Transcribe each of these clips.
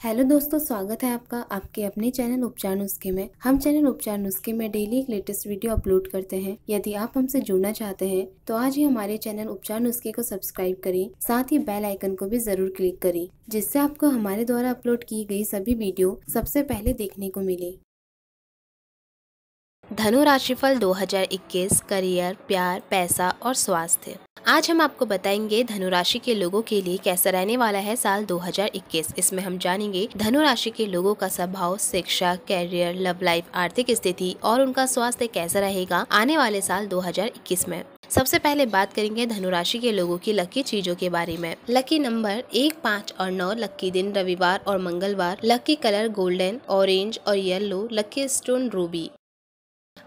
Hello दोस्तों, स्वागत है आपका आपके अपने चैनल उपचार नुस्खे में। हम चैनल उपचार नुस्खे में डेली एक लेटेस्ट वीडियो अपलोड करते हैं। यदि आप हमसे जुड़ना चाहते हैं तो आज ही हमारे चैनल उपचार नुस्खे को सब्सक्राइब करें, साथ ही बेल आइकन को भी ज़रूर क्लिक करें, जिससे आपको हमारे द्वारा अपलोड की गई सभी वीडियो सबसे पहले देखने को मिले। धनु राशिफल 2021 करियर, प्यार, पैसा और स्वास्थ्य। आज हम आपको बताएँगे धनु राशि के लोगों के लिए कैसा रहने वाला है साल 2021 इसमें हम जानेंगे धनु राशि के लोगों का स्वभाव, शिक्षा कैरियर लव लाइफ आर्थिक स्थिति और उनका स्वास्थ्य कैसा रहेगा आने वाले साल 2021 में। सबसे पहले बात करेंगे धनु राशि के लोगों की लकी चीज़ों के बारे में। लकी नंबर एक, पाँच और नौ लकी दिन रविवार और मंगलवार लकी कलर गोल्डन ऑरेंज और येलो लकी स्टोन रूबी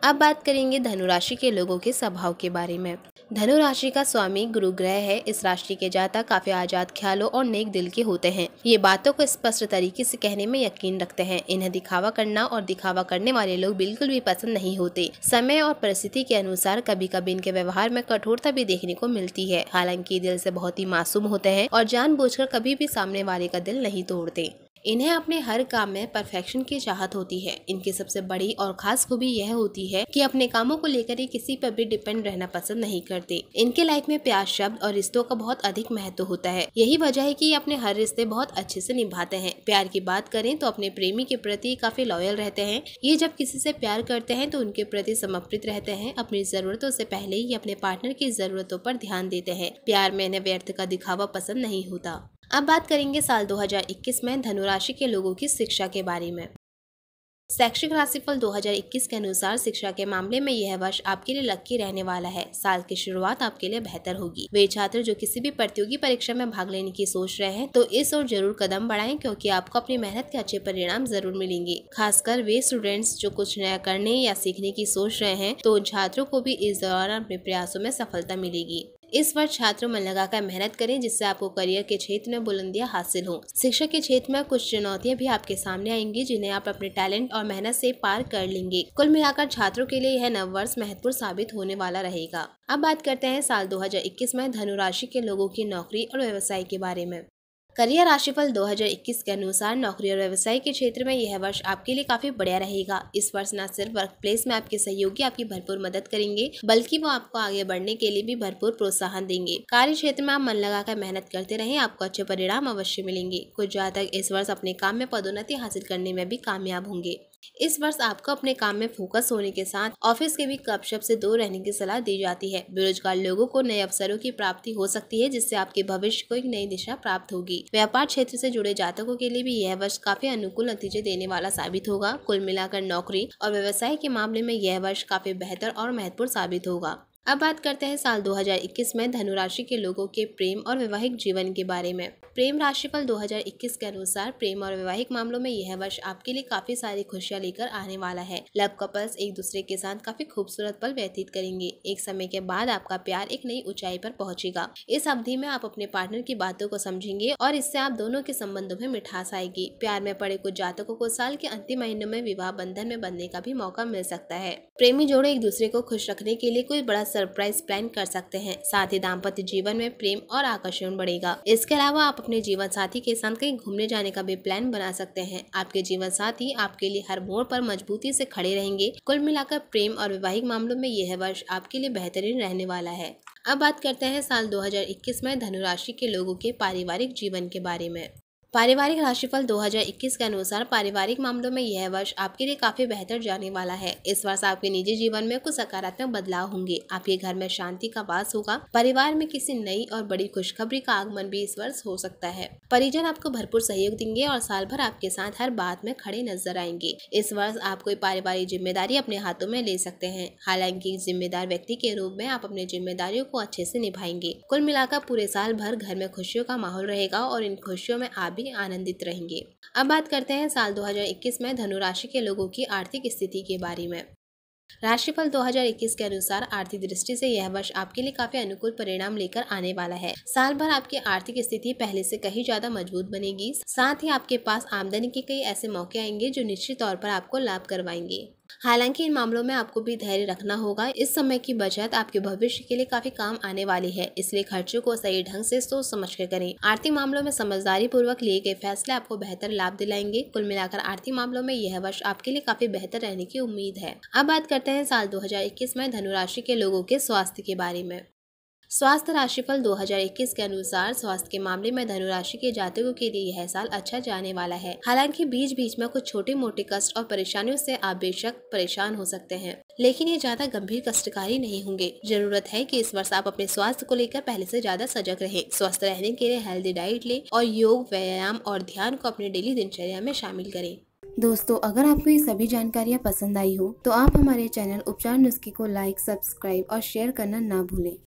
अब बात करेंगे धनु राशि के लोगों के स्वभाव के बारे में। धनु राशि का स्वामी गुरु ग्रह है। इस राशि के जाता काफ़ी आज़ाद, ख्यालों और नेक दिल के होते हैं। ये बातों को स्पष्ट तरीके से कहने में यकीन रखते हैं। इन्हें दिखावा करना और दिखावा करने वाले लोग बिल्कुल भी पसंद नहीं होते। समय और परिस्थिति के अनुसार कभी कभी इनके व्यवहार में कठोरता भी देखने को मिलती है। हालाँकि दिल से बहुत ही मासूम होते हैं और जान कभी भी सामने वाले का दिल नहीं तोड़ते। इन्हें अपने हर काम में परफेक्शन की चाहत होती है। इनकी सबसे बड़ी और खास खूबी यह होती है कि अपने कामों को लेकर ये किसी पर भी डिपेंड रहना पसंद नहीं करते। इनके लाइफ में प्यार, शब्द और रिश्तों का बहुत अधिक महत्व होता है। यही वजह है कि ये अपने हर रिश्ते बहुत अच्छे से निभाते हैं। प्यार की बात करें तो अपने प्रेमी के प्रति काफ़ी लॉयल रहते हैं। ये जब किसी से प्यार करते हैं तो उनके प्रति समर्पित रहते हैं। अपनी जरूरतों से पहले ही अपने पार्टनर की जरूरतों पर ध्यान देते हैं। प्यार में इन्हें व्यर्थ का दिखावा पसंद नहीं होता। अब बात करेंगे साल 2021 में धनुराशि के लोगों की शिक्षा के बारे में। शैक्षिक राशिफल 2021 के अनुसार शिक्षा के मामले में यह वर्ष आपके लिए लक्की रहने वाला है। साल की शुरुआत आपके लिए बेहतर होगी। वे छात्र जो किसी भी प्रतियोगी परीक्षा में भाग लेने की सोच रहे हैं तो इस ओर ज़रूर कदम बढ़ाएँ, क्योंकि आपको अपनी मेहनत के अच्छे परिणाम ज़रूर मिलेंगे। खासकर वे स्टूडेंट्स जो कुछ नया करने या सीखने की सोच रहे हैं तो उन छात्रों को भी इस दौरान अपने प्रयासों में सफलता मिलेगी। इस वर्ष छात्रों मन लगाकर मेहनत करें, जिससे आपको करियर के क्षेत्र में बुलंदियाँ हासिल हों। शिक्षा के क्षेत्र में कुछ चुनौतियाँ भी आपके सामने आएँगी, जिन्हें आप अपने टैलेंट और मेहनत से पार कर लेंगे। कुल मिलाकर छात्रों के लिए यह नव वर्ष महत्वपूर्ण साबित होने वाला रहेगा। अब बात करते हैं साल 2021 में धनु राशि के लोगों की नौकरी और व्यवसाय के बारे में। करियर राशिफल 2021 के अनुसार नौकरी और व्यवसाय के क्षेत्र में यह वर्ष आपके लिए काफ़ी बढ़िया रहेगा। इस वर्ष न सिर्फ़ वर्क प्लेस में आपके सहयोगी आपकी भरपूर मदद करेंगे, बल्कि वो आपको आगे बढ़ने के लिए भी भरपूर प्रोत्साहन देंगे। कार्य क्षेत्र में आप मन लगाकर मेहनत करते रहें, आपको अच्छे परिणाम अवश्य मिलेंगे। कुछ जहाँ इस वर्ष अपने काम में पदोन्नति हासिल करने में भी कामयाब होंगे। इस वर्ष आपको अपने काम में फोकस होने के साथ ऑफ़िस के भी कपशप से दूर रहने की सलाह दी जाती है। बेरोजगार लोगों को नए अवसरों की प्राप्ति हो सकती है, जिससे आपके भविष्य को एक नई दिशा प्राप्त होगी। व्यापार क्षेत्र से जुड़े जातकों के लिए भी यह वर्ष काफ़ी अनुकूल नतीजे देने वाला साबित होगा। कुल मिलाकर नौकरी और व्यवसाय के मामले में यह वर्ष काफ़ी बेहतर और महत्वपूर्ण साबित होगा। अब बात करते हैं साल 2021 में धनुराशि के लोगों के प्रेम और वैवाहिक जीवन के बारे में। प्रेम राशिफल 2021 के अनुसार प्रेम और वैवाहिक मामलों में यह वर्ष आपके लिए काफ़ी सारी खुशियाँ लेकर आने वाला है। लव कपल्स एक दूसरे के साथ काफ़ी खूबसूरत पल व्यतीत करेंगे। एक समय के बाद आपका प्यार एक नई ऊंचाई पर पहुंचेगा। इस अवधि में आप अपने पार्टनर की बातों को समझेंगे और इससे आप दोनों के संबंधों में मिठास आएगी। प्यार में पड़े कुछ जातकों को साल के अंतिम महीनों में विवाह बंधन में बनने का भी मौका मिल सकता है। प्रेमी जोड़े एक दूसरे को खुश रखने के लिए कोई बड़ा सरप्राइज़ प्लान कर सकते हैं। साथ ही दाम्पत्य जीवन में प्रेम और आकर्षण बढ़ेगा। इसके अलावा आप अपने जीवन साथी के साथ कहीं घूमने जाने का भी प्लान बना सकते हैं। आपके जीवन साथी आपके लिए हर मोड़ पर मजबूती से खड़े रहेंगे। कुल मिलाकर प्रेम और वैवाहिक मामलों में यह वर्ष आपके लिए बेहतरीन रहने वाला है। अब बात करते हैं साल 2021 में धनुराशि के लोगों के पारिवारिक जीवन के बारे में। पारिवारिक राशिफल 2021 के अनुसार पारिवारिक मामलों में यह वर्ष आपके लिए काफ़ी बेहतर जाने वाला है। इस वर्ष आपके निजी जीवन में कुछ सकारात्मक बदलाव होंगे। आपके घर में शांति का वास होगा। परिवार में किसी नई और बड़ी खुशखबरी का आगमन भी इस वर्ष हो सकता है। परिजन आपको भरपूर सहयोग देंगे और साल भर आपके साथ हर बात में खड़े नज़र आएँगे। इस वर्ष आप कोई पारिवारिक ज़िम्मेदारी अपने हाथों में ले सकते हैं। हालाँकि जिम्मेदार व्यक्ति के रूप में आप अपनी जिम्मेदारियों को अच्छे से निभाएँगे। कुल मिलाकर पूरे साल भर घर में खुशियों का माहौल रहेगा और इन खुशियों में आप भी आनंदित रहेंगे। अब बात करते हैं साल 2021 में धनु राशि के लोगों की आर्थिक स्थिति के बारे में। राशिफल 2021 के अनुसार आर्थिक दृष्टि से यह वर्ष आपके लिए काफ़ी अनुकूल परिणाम लेकर आने वाला है। साल भर आपकी आर्थिक स्थिति पहले से कहीं ज़्यादा मज़बूत बनेगी। साथ ही आपके पास आमदनी के कई ऐसे मौके आएँगे जो निश्चित तौर पर आपको लाभ करवाएँगे। हालाँकि इन मामलों में आपको भी धैर्य रखना होगा। इस समय की बचत आपके भविष्य के लिए काफ़ी काम आने वाली है, इसलिए खर्चों को सही ढंग से सोच समझ कर करें। आर्थिक मामलों में समझदारी पूर्वक लिए गए फैसले आपको बेहतर लाभ दिलाएँगे। कुल मिलाकर आर्थिक मामलों में यह वर्ष आपके लिए काफ़ी बेहतर रहने की उम्मीद है। अब बात करते हैं साल दो हज़ार इक्कीस में धनुराशि के लोगों के स्वास्थ्य के बारे में। स्वास्थ्य राशिफल 2021 के अनुसार स्वास्थ्य के मामले में धनुराशि के जातकों के लिए यह साल अच्छा जाने वाला है। हालाँकि बीच बीच में कुछ छोटे मोटे कष्ट और परेशानियों से आप बेशक परेशान हो सकते हैं, लेकिन ये ज़्यादा गंभीर कष्टकारी नहीं होंगे। ज़रूरत है कि इस वर्ष आप अपने स्वास्थ्य को लेकर पहले से ज़्यादा सजग रहें। स्वस्थ रहने के लिए हेल्दी डाइट ले और योग, व्यायाम और ध्यान को अपनी डेली दिनचर्या में शामिल करें। दोस्तों, अगर आपको ये सभी जानकारियाँ पसंद आई हो तो आप हमारे चैनल उपचार नुस्खे को लाइक सब्सक्राइब और शेयर करना ना भूलें।